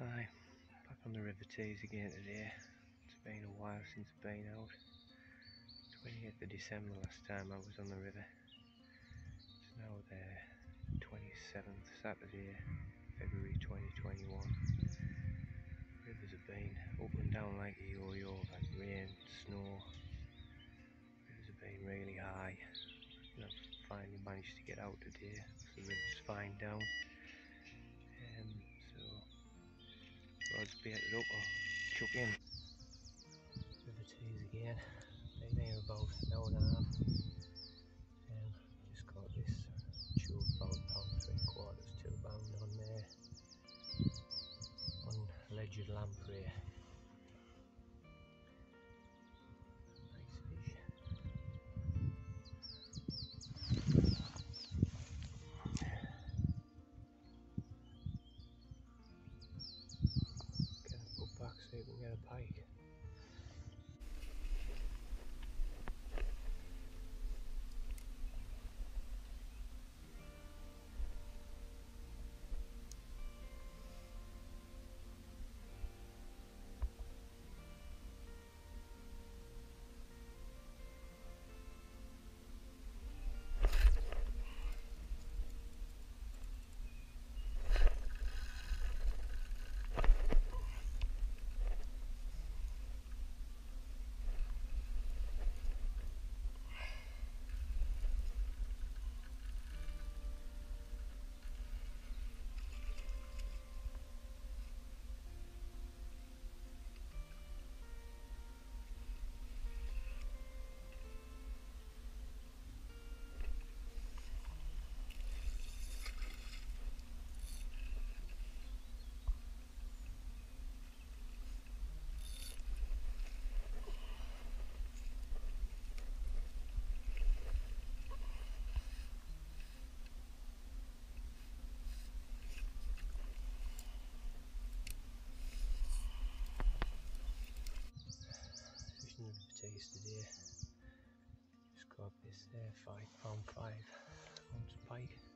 Hi, back on the River Tees again today. It's been a while since I've been out. 28th of December last time I was on the river. It's now the 27th Saturday, February 2021. Rivers have been up and down like a yo-yo, like rain, snow. Rivers have been really high. And I've finally managed to get out today. The river's fine down. Rods baited up or chuck in. River Tees again. Been here about an hour and half. This uh, five pound five ounce pike.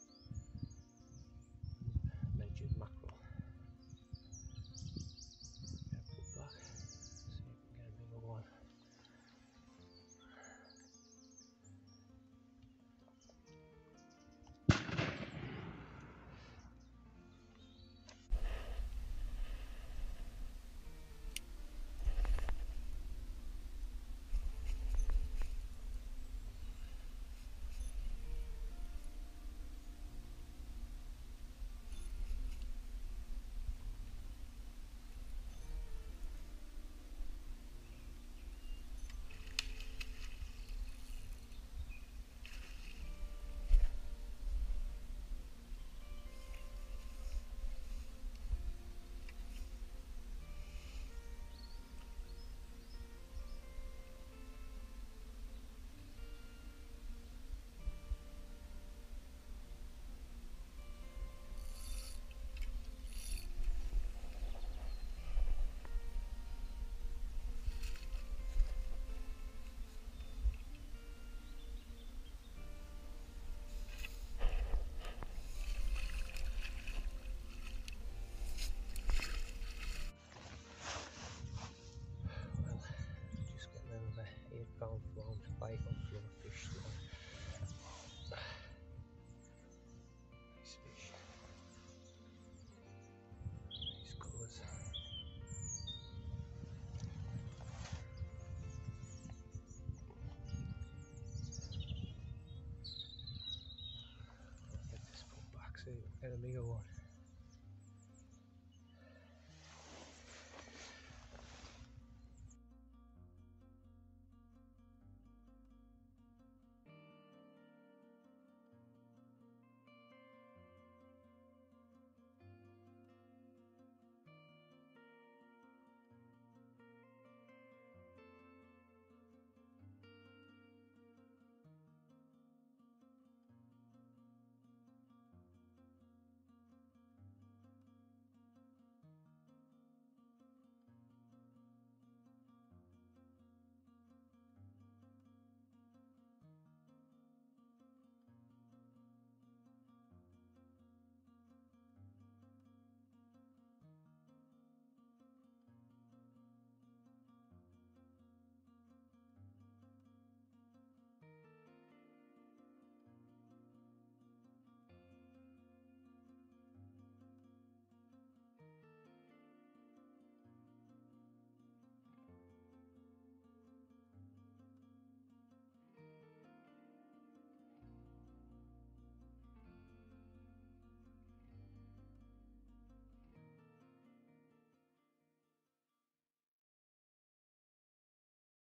I'll get